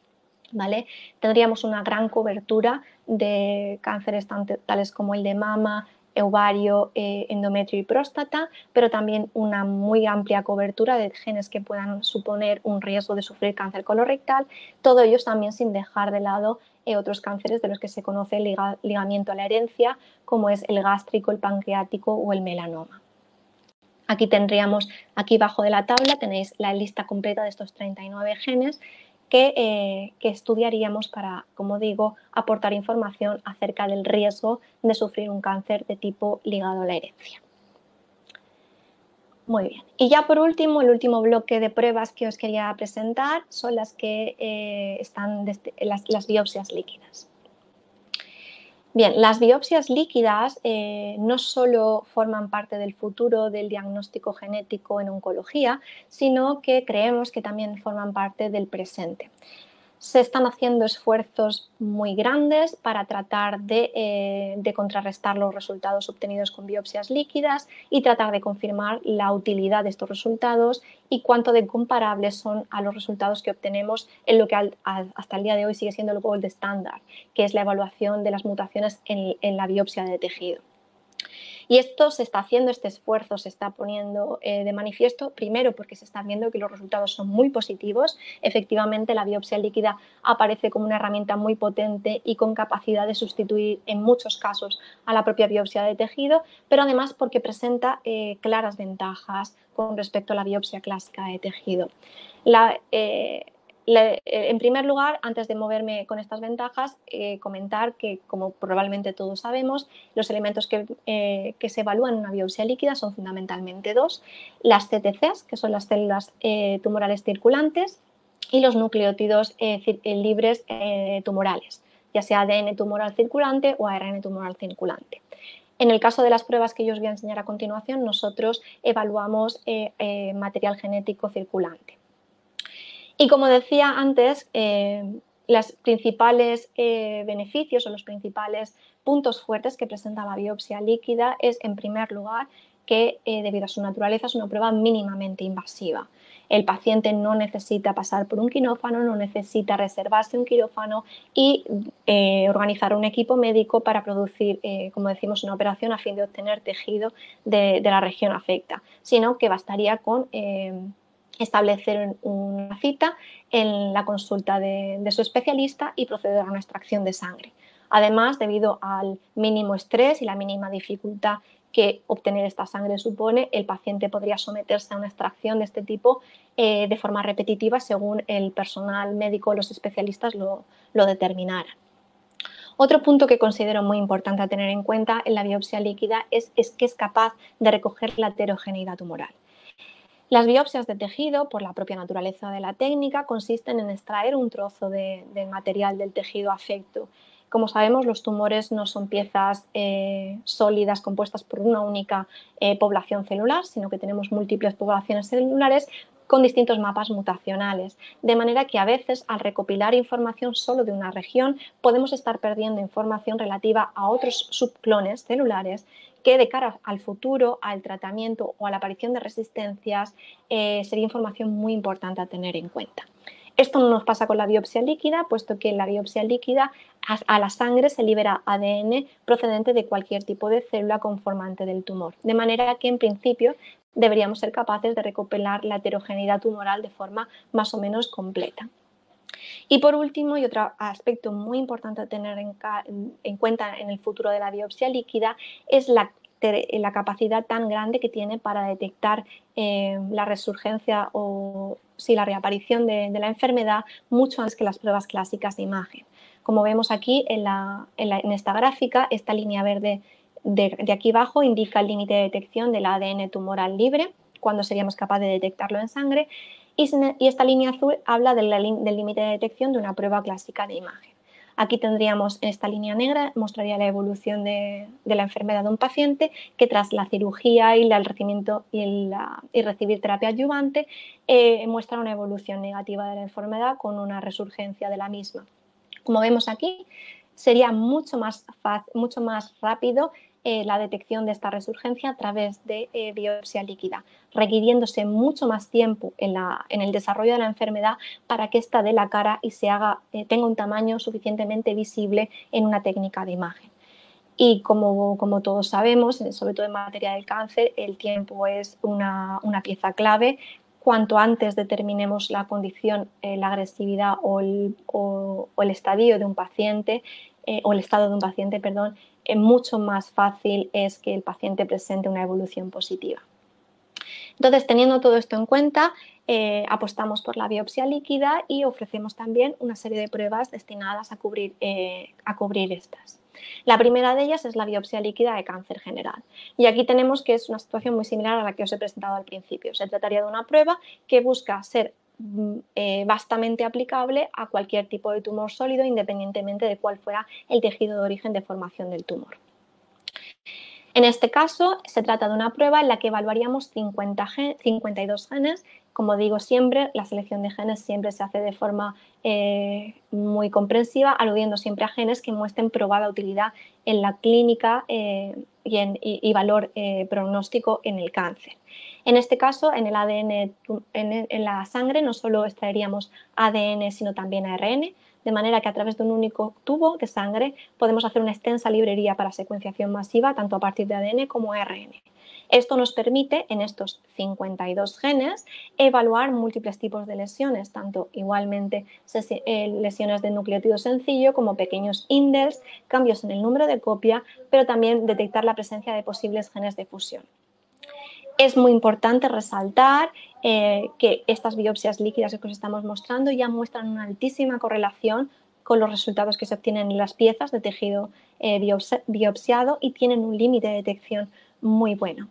¿vale? Tendríamos una gran cobertura de cánceres tales como el de mama, ovario, eh, endometrio y próstata, pero también una muy amplia cobertura de genes que puedan suponer un riesgo de sufrir cáncer colorectal, todo ello también sin dejar de lado otros cánceres de los que se conoce el ligamiento a la herencia, como es el gástrico, el pancreático o el melanoma. Aquí tendríamos, aquí bajo de la tabla tenéis la lista completa de estos 39 genes eh, que, estudiaríamos para, como digo, aportar información acerca del riesgo de sufrir un cáncer de tipo ligado a la herencia. Muy bien. Y ya por último, el último bloque de pruebas que os quería presentar son las que eh, están las biopsias líquidas. Bien, las biopsias líquidas eh, no solo forman parte del futuro del diagnóstico genético en oncología, sino que creemos que también forman parte del presente se están haciendo esfuerzos muy grandes para tratar eh, de, contrarrestar los resultados obtenidos con biopsias líquidas y tratar de confirmar la utilidad de estos resultados y cuánto de comparables son a los resultados que obtenemos en lo que hasta el día de hoy sigue siendo el gold standard, que es la evaluación de las mutaciones en la biopsia de tejido. Y esto se está haciendo, este esfuerzo se está poniendo eh, de manifiesto, primero porque se está viendo que los resultados son muy positivos. Efectivamente, la biopsia líquida aparece como una herramienta muy potente y con capacidad de sustituir en muchos casos a la propia biopsia de tejido, pero además porque presenta eh, claras ventajas con respecto a la biopsia clásica de tejido. La, eh, eh, en primer lugar, antes de moverme con estas ventajas, eh, comentar que, como probablemente todos sabemos, los elementos eh, que, se evalúan en una biopsia líquida son fundamentalmente dos, las CTCs, que son las células tumorales circulantes, y los nucleótidos libres tumorales, ya sea ADN tumoral circulante o ARN tumoral circulante. En el caso de las pruebas que yo os voy a enseñar a continuación, nosotros evaluamos material genético circulante. Y como decía antes, eh, los principales eh, beneficios o los principales puntos fuertes que presenta la biopsia líquida es, en primer lugar, que eh, debido a su naturaleza es una prueba mínimamente invasiva. El paciente no necesita pasar por un quirófano, no necesita reservarse un quirófano y organizar un equipo médico para producir, como decimos, una operación a fin de obtener tejido de, de la región afecta, sino que bastaría con establecer una cita en la consulta de, su especialista y proceder a una extracción de sangre. Además, debido al mínimo estrés y la mínima dificultad que obtener esta sangre supone, el paciente podría someterse a una extracción de este tipo eh, de forma repetitiva según el personal médico o los especialistas lo, determinaran. Otro punto que considero muy importante a tener en cuenta en la biopsia líquida es, es que es capaz de recoger la heterogeneidad tumoral. Las biopsias de tejido, por la propia naturaleza de la técnica, consisten en extraer un trozo de, material del tejido afecto. Como sabemos, los tumores no son piezas eh, sólidas compuestas por una única eh, población celular, sino que tenemos múltiples poblaciones celulares con distintos mapas mutacionales. De manera que a veces, al recopilar información solo de una región, podemos estar perdiendo información relativa a otros subclones celulares que de cara al futuro, al tratamiento o a la aparición de resistencias, eh, sería información muy importante a tener en cuenta. Esto no nos pasa con la biopsia líquida, puesto que en la biopsia líquida a la sangre se libera ADN procedente de cualquier tipo de célula conformante del tumor. De manera que en principio deberíamos ser capaces de recopilar la heterogeneidad tumoral de forma más o menos completa. Y por último, y otro aspecto muy importante a tener en, cuenta en el futuro de la biopsia líquida, es la, capacidad tan grande que tiene para detectar eh, la resurgencia o si la reaparición de, la enfermedad mucho antes que las pruebas clásicas de imagen. Como vemos aquí en, esta gráfica, esta línea verde de, de aquí abajo indica el límite de detección del ADN tumoral libre, cuando seríamos capaces de detectarlo en sangre, y, esta línea azul habla del límite de detección de una prueba clásica de imagen. Aquí tendríamos en esta línea negra, mostraría la evolución de, la enfermedad de un paciente que tras la cirugía y el recibimiento y, recibir terapia adyuvante eh, muestra una evolución negativa de la enfermedad con una resurgencia de la misma. Como vemos aquí, sería mucho más, mucho más rápido eh, la detección de esta resurgencia a través de eh, biopsia líquida, requiriéndose mucho más tiempo en, el desarrollo de la enfermedad para que ésta dé la cara y se haga, eh, tenga un tamaño suficientemente visible en una técnica de imagen. Y como, como, todos sabemos, sobre todo en materia del cáncer, el tiempo es una, una pieza clave cuanto antes determinemos la condición, la agresividad o el, estadio de un paciente, o el estado de un paciente, perdón, mucho más fácil es que el paciente presente una evolución positiva. Entonces, teniendo todo esto en cuenta, apostamos por la biopsia líquida y ofrecemos también una serie de pruebas destinadas a cubrir, a cubrir estas. La primera de ellas es la biopsia líquida de cáncer general. Y aquí tenemos que es una situación muy similar a la que os he presentado al principio. Se trataría de una prueba que busca ser eh, vastamente aplicable a cualquier tipo de tumor sólido, independientemente de cuál fuera el tejido de origen de formación del tumor. En este caso, se trata de una prueba en la que evaluaríamos 50 52 genes como digo siempre, la selección de genes siempre se hace de forma eh, muy comprensiva, aludiendo siempre a genes que muestren probada utilidad en la clínica eh, y, valor eh, pronóstico en el cáncer. En este caso, en el ADN, en, la sangre, no solo extraeríamos ADN, sino también ARN, de manera que a través de un único tubo de sangre podemos hacer una extensa librería para secuenciación masiva, tanto a partir de ADN como ARN. Esto nos permite, en estos 52 genes, evaluar múltiples tipos de lesiones, tanto igualmente eh, lesiones de nucleótido sencillo como pequeños indels, cambios en el número de copia, pero también detectar la presencia de posibles genes de fusión. Es muy importante resaltar eh, que estas biopsias líquidas que os estamos mostrando ya muestran una altísima correlación con los resultados que se obtienen en las piezas de tejido eh, biopsiado y tienen un límite de detección muy bueno.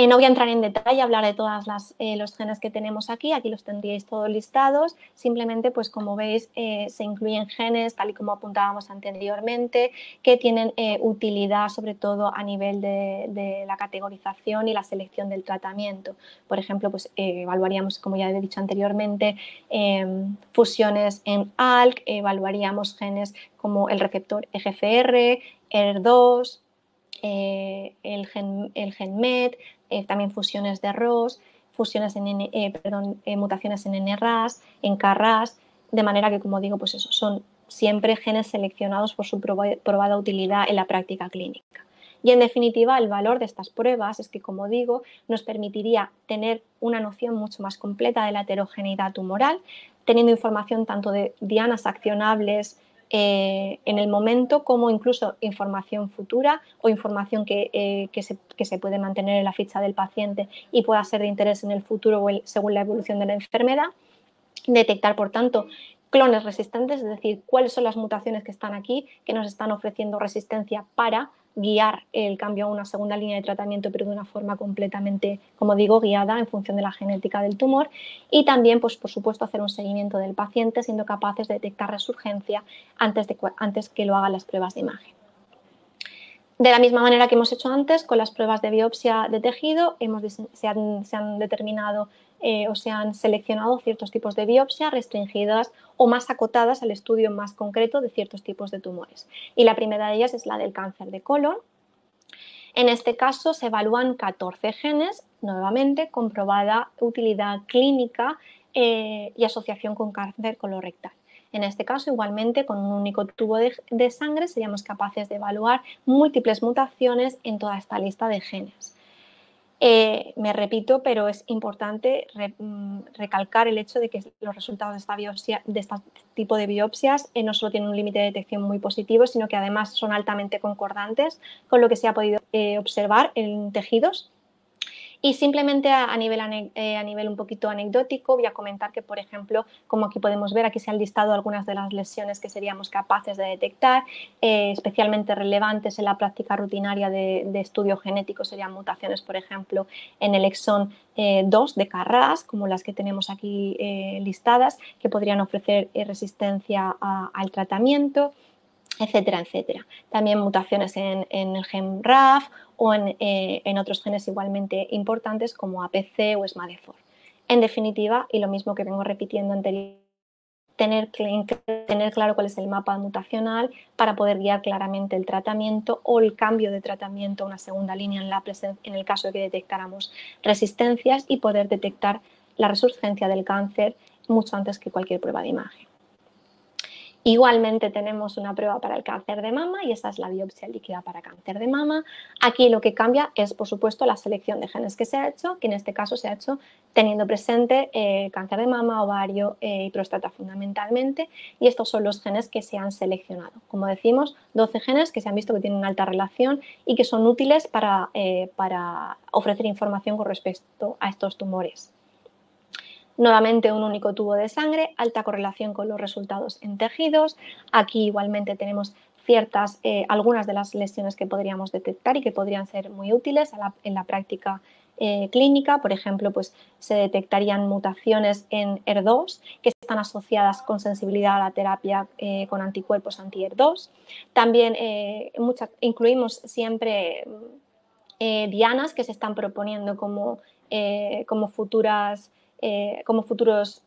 Eh, no voy a entrar en detalle, hablar de todos eh, los genes que tenemos aquí, aquí los tendríais todos listados, simplemente pues como veis eh, se incluyen genes, tal y como apuntábamos anteriormente, que tienen utilidad sobre todo a nivel de, la categorización y la selección del tratamiento. Por ejemplo, pues evaluaríamos, como ya he dicho anteriormente, em, fusiones en ALK, evaluaríamos genes como el receptor EGFR, ER2, el, gen, el GenMet, eh, también fusiones de ROS, fusiones en eh, perdón, eh, mutaciones en NRAS, en KRAS, de manera que, como digo, pues son siempre genes seleccionados por su probada utilidad en la práctica clínica. Y en definitiva, el valor de estas pruebas es que, como digo, nos permitiría tener una noción mucho más completa de la heterogeneidad tumoral, teniendo información tanto de dianas accionables, eh, en el momento como incluso información futura o información eh, que, se, puede mantener en la ficha del paciente y pueda ser de interés en el futuro o según la evolución de la enfermedad. Detectar, por tanto, clones resistentes, es decir, cuáles son las mutaciones que están aquí que nos están ofreciendo resistencia para guiar el cambio a una segunda línea de tratamiento, pero de una forma completamente, como digo, guiada en función de la genética del tumor. Y también, pues, por supuesto, hacer un seguimiento del paciente, siendo capaces de detectar resurgencia antes, de, antes que lo hagan las pruebas de imagen. De la misma manera que hemos hecho antes, con las pruebas de biopsia de tejido, hemos, se, han, determinado eh, o se han seleccionado ciertos tipos de biopsia restringidas o más acotadas al estudio más concreto de ciertos tipos de tumores. Y la primera de ellas es la del cáncer de colon. En este caso se evalúan 14 genes, nuevamente comprobada utilidad clínica eh, y asociación con cáncer colorectal. En este caso, igualmente, con un único tubo de, sangre seríamos capaces de evaluar múltiples mutaciones en toda esta lista de genes. Eh, me repito, pero es importante mm, recalcar el hecho de que los resultados de, esta biopsia, de este tipo de biopsias eh, no solo tienen un límite de detección muy positivo, sino que además son altamente concordantes con lo que se ha podido eh, observar en tejidos y simplemente a, nivel, eh, a nivel un poquito anecdótico voy a comentar que, por ejemplo, como aquí podemos ver, aquí se han listado algunas de las lesiones que seríamos capaces de detectar, eh, especialmente relevantes en la práctica rutinaria de, estudio genético serían mutaciones, por ejemplo, en el exón 2 eh, de Carras, como las que tenemos aquí listadas, que podrían ofrecer resistencia al tratamiento etcétera, etcétera. También mutaciones en, el gen RAF o eh, en, otros genes igualmente importantes como APC o SMAD4. En definitiva, y lo mismo que vengo repitiendo anteriormente, tener, tener claro cuál es el mapa mutacional para poder guiar claramente el tratamiento o el cambio de tratamiento a una segunda línea en, la en el caso de que detectáramos resistencias y poder detectar la resurgencia del cáncer mucho antes que cualquier prueba de imagen. Igualmente tenemos una prueba para el cáncer de mama y esa es la biopsia líquida para cáncer de mama. Aquí lo que cambia es, por supuesto, la selección de genes que se ha hecho, que en este caso se ha hecho teniendo presente eh, cáncer de mama, ovario eh, y próstata fundamentalmente. Y estos son los genes que se han seleccionado. Como decimos, 12 genes que se han visto que tienen alta relación y que son útiles eh, para ofrecer información con respecto a estos tumores. Nuevamente un único tubo de sangre, alta correlación con los resultados en tejidos. Aquí igualmente tenemos ciertas, eh, algunas de las lesiones que podríamos detectar y que podrían ser muy útiles en la práctica eh, clínica. Por ejemplo, pues se detectarían mutaciones en ER2 que están asociadas con sensibilidad a la terapia eh, con anticuerpos anti-ER2. También incluimos siempre dianas que se están proponiendo como, como futuras eh, como futuros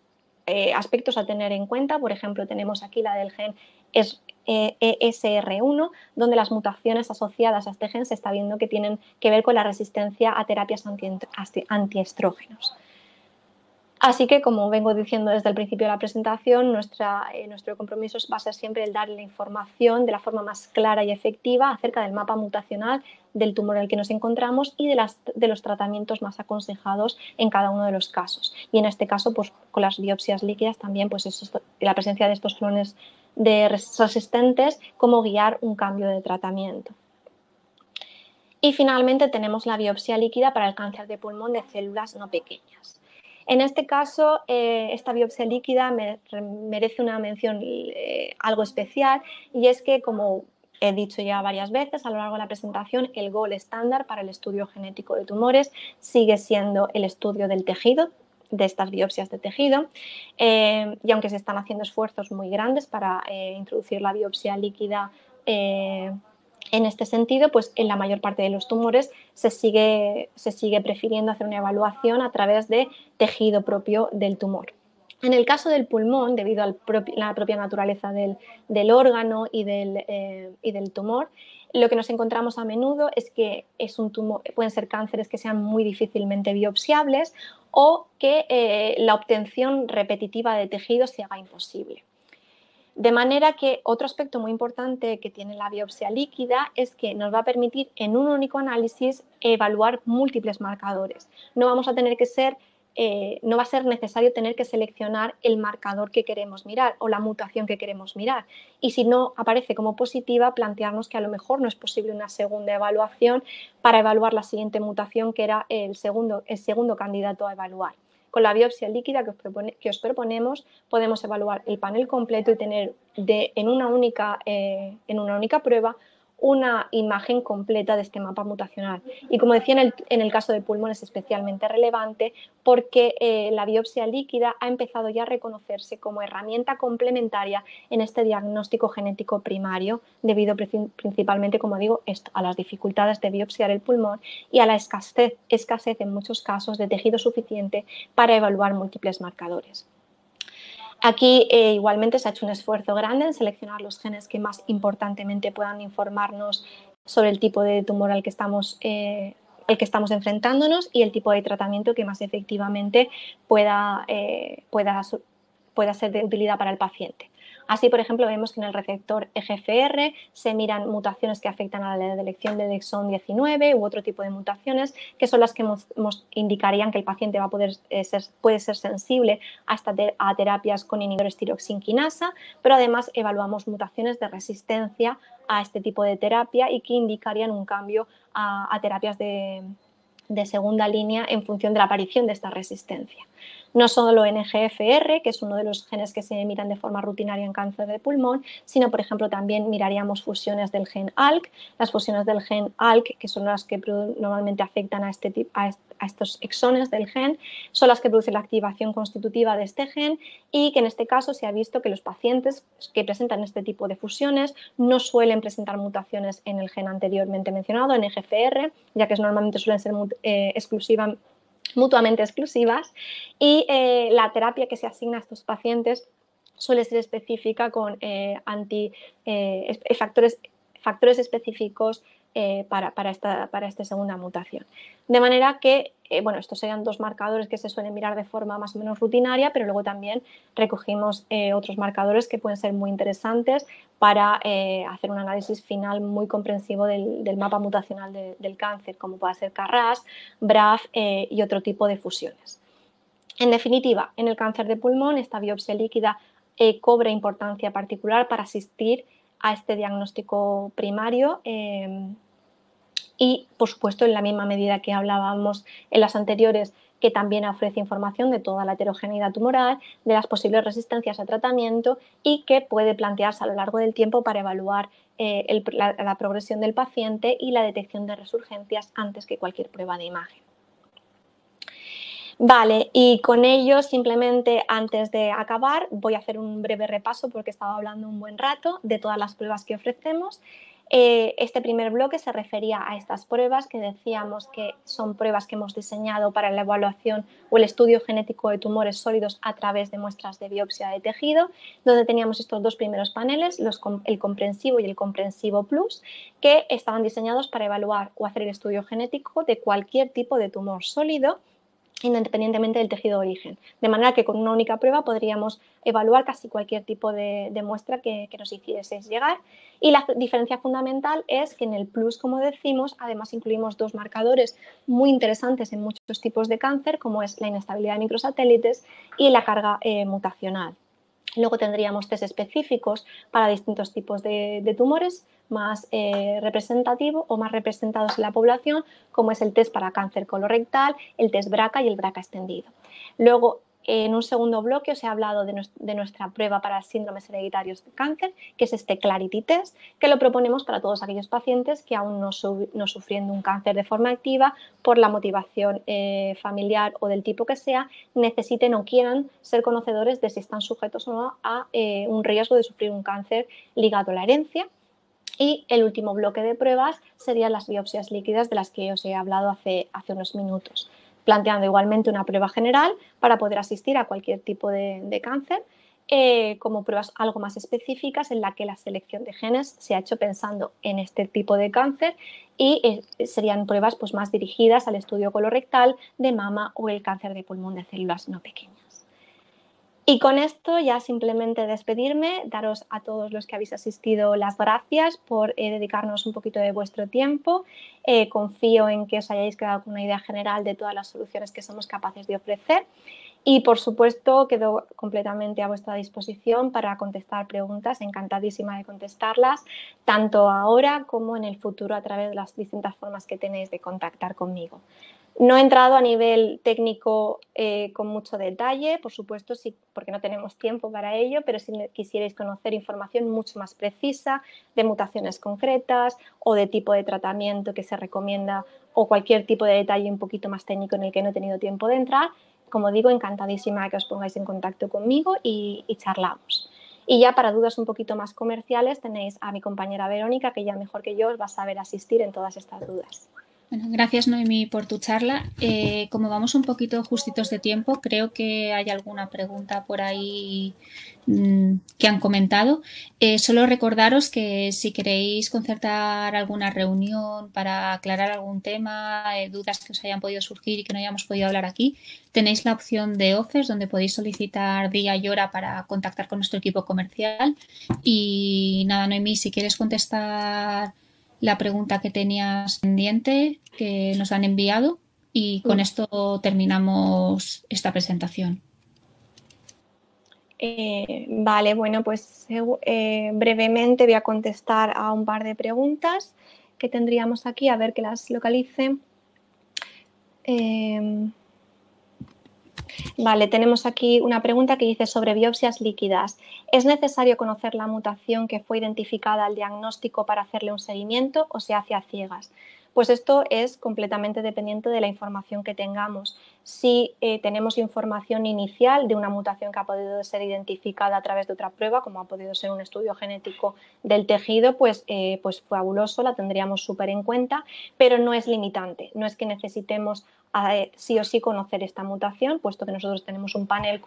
eh, aspectos a tener en cuenta. Por ejemplo, tenemos aquí la del gen ESR1, donde las mutaciones asociadas a este gen se está viendo que tienen que ver con la resistencia a terapias antiestrógenos. Así que, como vengo diciendo desde el principio de la presentación, eh, nuestro compromiso va a ser siempre el dar la información de la forma más clara y efectiva acerca del mapa mutacional del tumor en el que nos encontramos y de, los tratamientos más aconsejados en cada uno de los casos. Y en este caso, pues, con las biopsias líquidas también, pues la presencia de estos clones de resistentes, cómo guiar un cambio de tratamiento. Y finalmente tenemos la biopsia líquida para el cáncer de pulmón de células no pequeñas. En este caso, eh, esta biopsia líquida merece una mención eh, algo especial y es que, como he dicho ya varias veces a lo largo de la presentación, el gol estándar para el estudio genético de tumores sigue siendo el estudio del tejido, de estas biopsias de tejido eh, y aunque se están haciendo esfuerzos muy grandes para introducir la biopsia líquida en este sentido, pues en la mayor parte de los tumores se sigue, se sigue prefiriendo hacer una evaluación a través de tejido propio del tumor. En el caso del pulmón, debido a la propia naturaleza del, órgano y del, eh, y del, tumor, lo que nos encontramos a menudo es que es un tumor, pueden ser cánceres que sean muy difícilmente biopsiables o que eh, la obtención repetitiva de tejido se haga imposible. De manera que otro aspecto muy importante que tiene la biopsia líquida es que nos va a permitir en un único análisis evaluar múltiples marcadores. No vamos a tener que ser, eh, no va a ser necesario tener que seleccionar el marcador que queremos mirar o la mutación que queremos mirar. Y si no aparece como positiva, plantearnos que a lo mejor no es posible una segunda evaluación para evaluar la siguiente mutación que era el segundo, el segundo candidato a evaluar. Con la biopsia líquida que os, proponemos podemos evaluar el panel completo y tener en, una única, eh, en una única prueba una imagen completa de este mapa mutacional. Y como decía, en el, caso de pulmón es especialmente relevante porque eh, la biopsia líquida ha empezado ya a reconocerse como herramienta complementaria en este diagnóstico genético primario, debido principalmente, como digo, a las dificultades de biopsiar el pulmón y a la escasez, escasez en muchos casos de tejido suficiente para evaluar múltiples marcadores. Aquí eh, igualmente se ha hecho un esfuerzo grande en seleccionar los genes que más importantemente puedan informarnos sobre el tipo de tumor al que estamos, eh, que estamos enfrentándonos y el tipo de tratamiento que más efectivamente pueda, eh, pueda, pueda ser de utilidad para el paciente. Así, por ejemplo, vemos que en el receptor EGFR se miran mutaciones que afectan a la elección del exón 19 u otro tipo de mutaciones, que son las que indicarían que el paciente va a poder eh, ser, puede ser sensible a terapias con inhibidores tiroxinquinasa, pero además evaluamos mutaciones de resistencia a este tipo de terapia y que indicarían un cambio a, terapias de segunda línea en función de la aparición de esta resistencia. No solo en EGFR, que es uno de los genes que se miran de forma rutinaria en cáncer de pulmón, sino, por ejemplo, también miraríamos fusiones del gen ALK. Las fusiones del gen ALK, que son las que normalmente afectan a, este, a, estos exones del gen, son las que producen la activación constitutiva de este gen y que en este caso se ha visto que los pacientes que presentan este tipo de fusiones no suelen presentar mutaciones en el gen anteriormente mencionado, en EGFR, ya que normalmente suelen ser eh, exclusivas mutuamente exclusivas y eh, la terapia que se asigna a estos pacientes suele ser específica con eh, anti, eh, factores, factores específicos para, para, esta, para esta segunda mutación. De manera que, bueno, estos serían dos marcadores que se suelen mirar de forma más o menos rutinaria, pero luego también recogimos otros marcadores que pueden ser muy interesantes para hacer un análisis final muy comprensivo del, mapa mutacional del cáncer, como puede ser CARRAS, BRAF y otro tipo de fusiones. En definitiva, en el cáncer de pulmón, esta biopsia líquida eh, cobra importancia particular para asistir a este diagnóstico primario y, por supuesto, en la misma medida que hablábamos en las anteriores, que también ofrece información de toda la heterogeneidad tumoral, de las posibles resistencias a tratamiento y que puede plantearse a lo largo del tiempo para evaluar eh, la progresión del paciente y la detección de resurgencias antes que cualquier prueba de imagen. Vale, y con ello simplemente antes de acabar voy a hacer un breve repaso porque he estado hablando un buen rato de todas las pruebas que ofrecemos. Eh, este primer bloque se refería a estas pruebas que decíamos que son pruebas que hemos diseñado para la evaluación o el estudio genético de tumores sólidos a través de muestras de biopsia de tejido, donde teníamos estos dos primeros paneles, el comprensivo y el comprensivo plus, que estaban diseñados para evaluar o hacer el estudio genético de cualquier tipo de tumor sólido independientemente del tejido de origen. De manera que con una única prueba podríamos evaluar casi cualquier tipo de, muestra que, nos hiciese llegar. Y la diferencia fundamental es que en el plus, como decimos, además incluimos dos marcadores muy interesantes en muchos tipos de cáncer, como es la inestabilidad de microsatélites y la carga eh, mutacional. Luego tendríamos test específicos para distintos tipos de, tumores más eh, representativos o más representados en la población, como es el test para cáncer colorectal, el test BRCA y el BRCA extendido. Luego en un segundo bloque os he hablado de, nuestra prueba para síndromes hereditarios de cáncer, que es este Clarity Test, que lo proponemos para todos aquellos pacientes que aún no, sufriendo un cáncer de forma activa por la motivación eh, familiar o del tipo que sea, necesiten o quieran ser conocedores de si están sujetos o no a eh, un riesgo de sufrir un cáncer ligado a la herencia. Y el último bloque de pruebas serían las biopsias líquidas de las que os he hablado hace unos minutos planteando igualmente una prueba general para poder asistir a cualquier tipo de, cáncer, eh, como pruebas algo más específicas en la que la selección de genes se ha hecho pensando en este tipo de cáncer y eh, serían pruebas pues, más dirigidas al estudio colorectal de mama o el cáncer de pulmón de células no pequeñas. Y con esto ya simplemente despedirme, daros a todos los que habéis asistido las gracias por eh, dedicarnos un poquito de vuestro tiempo. Eh, confío en que os hayáis quedado con una idea general de todas las soluciones que somos capaces de ofrecer. Y por supuesto, quedo completamente a vuestra disposición para contestar preguntas, encantadísima de contestarlas, tanto ahora como en el futuro a través de las distintas formas que tenéis de contactar conmigo. No he entrado a nivel técnico eh, con mucho detalle, por supuesto, sí, porque no tenemos tiempo para ello, pero si quisierais conocer información mucho más precisa de mutaciones concretas o de tipo de tratamiento que se recomienda o cualquier tipo de detalle un poquito más técnico en el que no he tenido tiempo de entrar, como digo, encantadísima que os pongáis en contacto conmigo y, y charlamos. Y ya para dudas un poquito más comerciales tenéis a mi compañera Verónica, que ya mejor que yo os va a saber asistir en todas estas dudas gracias Noemi por tu charla. Eh, como vamos un poquito justitos de tiempo, creo que hay alguna pregunta por ahí mm, que han comentado. Eh, solo recordaros que si queréis concertar alguna reunión para aclarar algún tema, eh, dudas que os hayan podido surgir y que no hayamos podido hablar aquí, tenéis la opción de offers donde podéis solicitar día y hora para contactar con nuestro equipo comercial. Y nada, Noemi, si quieres contestar la pregunta que tenías pendiente que nos han enviado y con esto terminamos esta presentación. Eh, vale, bueno, pues eh, brevemente voy a contestar a un par de preguntas que tendríamos aquí, a ver que las localice. Eh, Vale, tenemos aquí una pregunta que dice sobre biopsias líquidas. ¿Es necesario conocer la mutación que fue identificada al diagnóstico para hacerle un seguimiento o se hace a ciegas? Pues esto es completamente dependiente de la información que tengamos. Si eh, tenemos información inicial de una mutación que ha podido ser identificada a través de otra prueba, como ha podido ser un estudio genético del tejido, pues, eh, pues fabuloso, la tendríamos súper en cuenta, pero no es limitante. No es que necesitemos sí o sí conocer esta mutación, puesto que nosotros tenemos un panel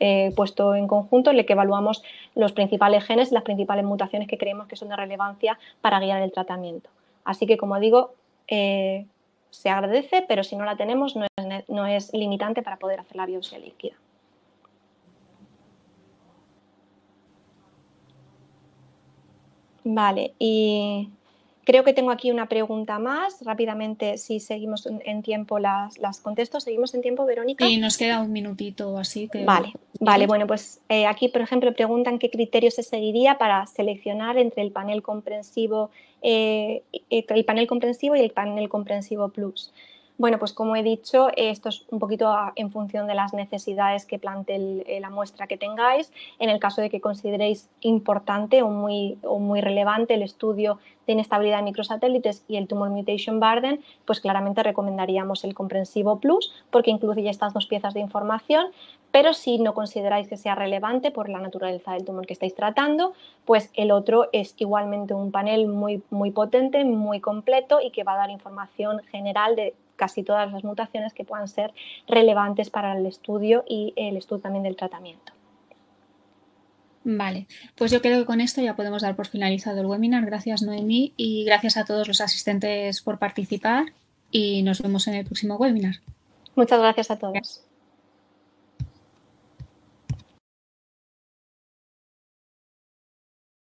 eh, puesto en conjunto en el que evaluamos los principales genes y las principales mutaciones que creemos que son de relevancia para guiar el tratamiento. Así que, como digo, eh, se agradece, pero si no la tenemos no es, no es limitante para poder hacer la biopsia líquida. Vale, y Creo que tengo aquí una pregunta más. Rápidamente, si seguimos en tiempo las, contesto. ¿Seguimos en tiempo, Verónica? Sí, nos queda un minutito así. Que... Vale, vale. Bueno, pues eh, aquí, por ejemplo, preguntan qué criterios se seguiría para seleccionar entre el panel comprensivo, eh, el panel comprensivo y el panel comprensivo plus. Bueno, pues como he dicho, esto es un poquito en función de las necesidades que plantee eh, la muestra que tengáis. En el caso de que consideréis importante o muy, o muy relevante el estudio de inestabilidad de microsatélites y el tumor mutation burden, pues claramente recomendaríamos el comprensivo plus porque incluye estas dos piezas de información, pero si no consideráis que sea relevante por la naturaleza del tumor que estáis tratando, pues el otro es igualmente un panel muy, muy potente, muy completo y que va a dar información general de casi todas las mutaciones que puedan ser relevantes para el estudio y el estudio también del tratamiento. Vale, pues yo creo que con esto ya podemos dar por finalizado el webinar. Gracias Noemí y gracias a todos los asistentes por participar y nos vemos en el próximo webinar. Muchas gracias a todos.